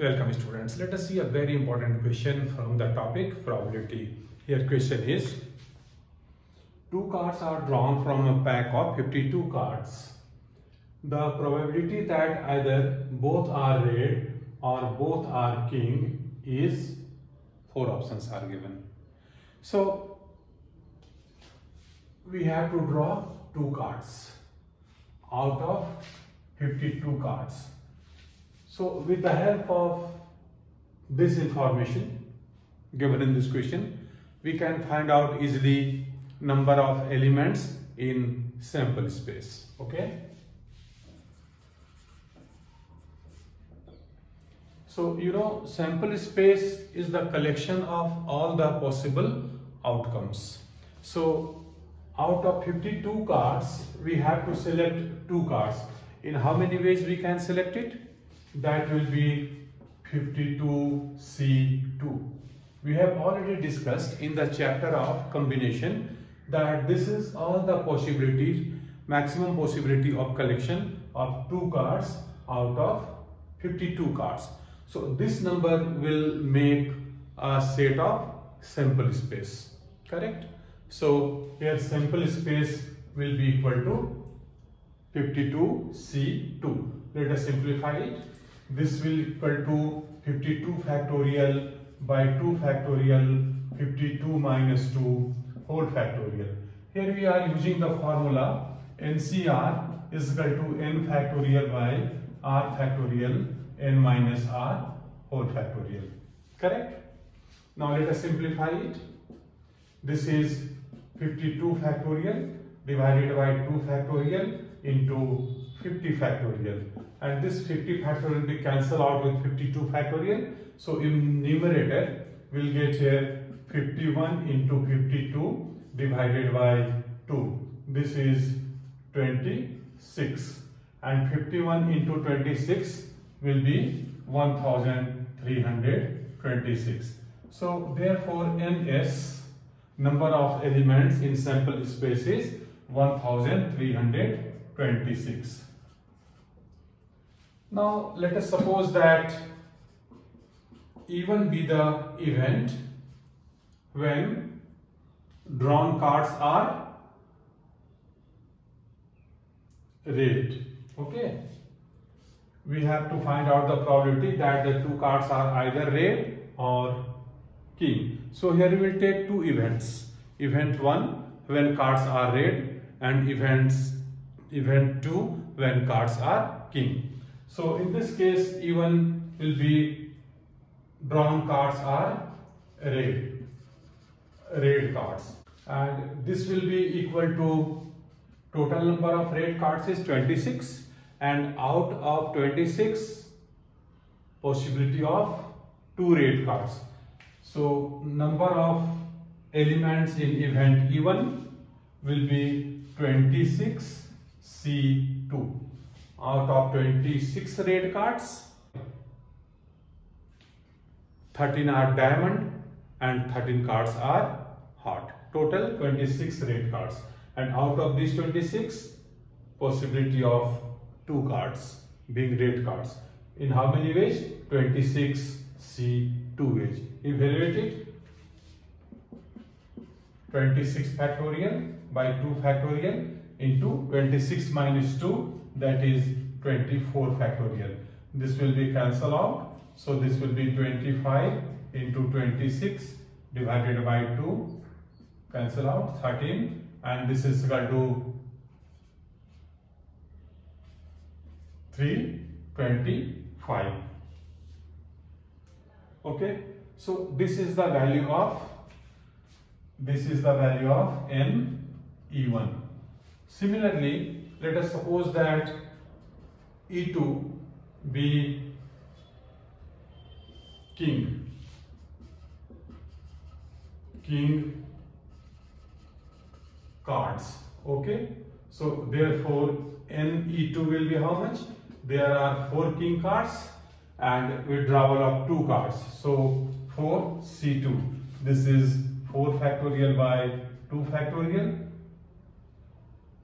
Welcome students. Let us see a very important question from the topic probability. Here question is two cards are drawn from a pack of 52 cards. The probability that either both are red or both are king is four options are given. So we have to draw two cards out of 52 cards. So with the help of this information given in this question, we can find out easily number of elements in sample space. Okay. So you know sample space is the collection of all the possible outcomes. So out of 52 cards, we have to select two cards. In how many ways we can select it? That will be 52C2. We have already discussed in the chapter of combination that this is all the possibilities, maximum possibility of collection of two cards out of 52 cards. So this number will make a set of sample space, correct? So here sample space will be equal to 52C2. Let us simplify it this will equal to 52 factorial by 2 factorial 52 minus 2 whole factorial. Here we are using the formula NCR is equal to n factorial by r factorial n minus r whole factorial. Correct? Now let us simplify it. This is 52 factorial divided by 2 factorial into 50 factorial and this 50 factorial will be cancelled out with 52 factorial. So in numerator we'll get here 51 into 52 divided by 2. This is 26 and 51 into 26 will be 1326. So therefore NS number of elements in sample space is 1326. Now let us suppose that E1 be the event when drawn cards are red. Okay. We have to find out the probability that the two cards are either red or king. So here we will take two events. Event 1 when cards are red and events event 2 when cards are king. So in this case, E1 will be drawn cards are red, red cards. And this will be equal to total number of red cards is 26 and out of 26 possibility of two red cards. So number of elements in event E1 will be 26 C2 out of 26 red cards 13 are diamond and 13 cards are heart. Total 26 red cards. And out of these 26 possibility of two cards being red cards. In how many ways? 26 c two ways. Evaluate it 26 factorial by 2 factorial into 26 minus 2 that is 24 factorial. This will be cancel out. So this will be 25 into 26 divided by 2 cancel out 13 and this is equal to 325 okay? So this is the value of this is the value of n e1 similarly let us suppose that E2 be king. King cards. Okay? So therefore n e2 will be how much? There are four king cards and withdrawal of two cards. So 4 c2 this is 4 factorial by 2 factorial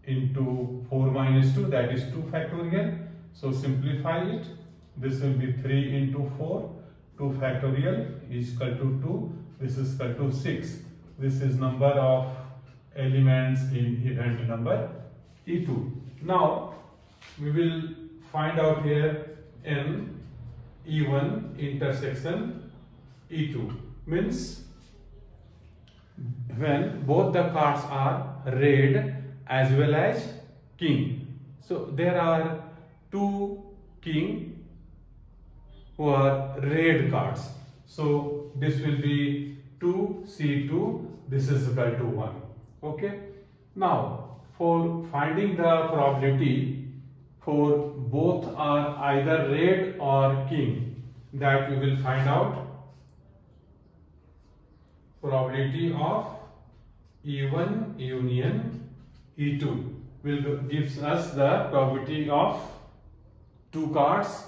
into 4 minus 2 that is 2 factorial. So simplify it. this will be 3 into 4 2 factorial is equal to 2 this is equal to 6 this is number of elements in event number e2 now we will find out here n e1 intersection e2 means when both the cards are red as well as king so there are two king who are red cards. So this will be 2C2, this is equal to 1. Okay. Now for finding the probability for both are either red or king that we will find out probability of E1 union E2 will gives us the probability of two cards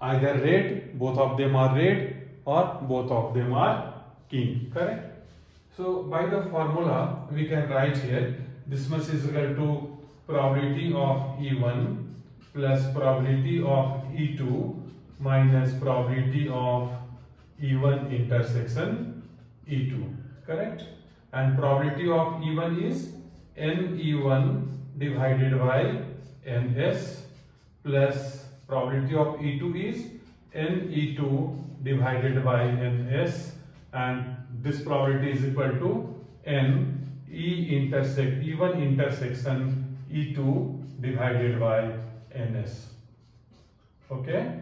either red, both of them are red or both of them are king, correct? So by the formula we can write here this much is equal to probability of E1 plus probability of E2 minus probability of E1 intersection E2, correct? And probability of E1 is NE1 divided by NS plus probability of E2 is NE2 divided by NS and this probability is equal to N E intersect E1 intersection E2 divided by NS. Okay?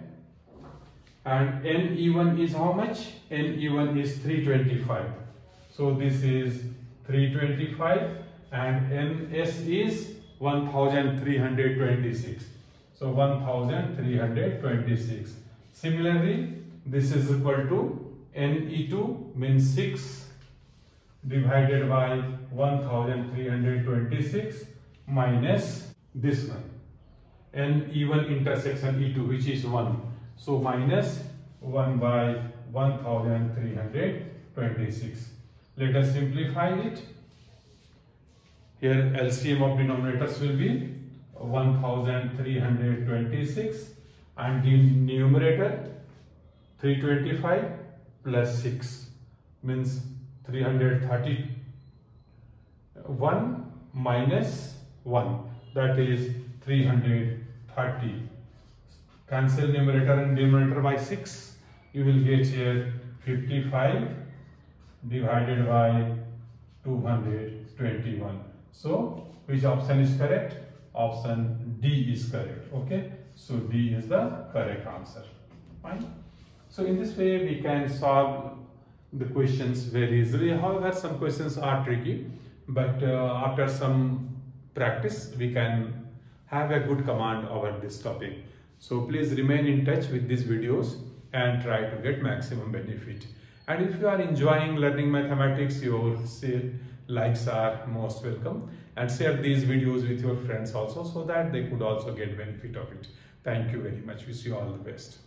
And NE1 is how much? NE1 is 325. So this is 325 and NS is 1326. So 1326. Similarly, this is equal to NE2 means 6 divided by 1326 minus this one. NE1 intersection E2 which is 1. So minus 1 by 1326. Let us simplify it. Here LCM of denominators will be 1326 and the numerator 325 plus 6 means 331 minus 1 that is 330 cancel numerator and denominator by 6 you will get here 55 divided by 221 so which option is correct option D is correct. Okay, so D is the correct answer. Fine. So in this way we can solve the questions very easily. However, some questions are tricky, but uh, after some practice we can have a good command over this topic. So please remain in touch with these videos and try to get maximum benefit. And if you are enjoying learning mathematics, your likes are most welcome and share these videos with your friends also so that they could also get benefit of it. Thank you very much. Wish you all the best.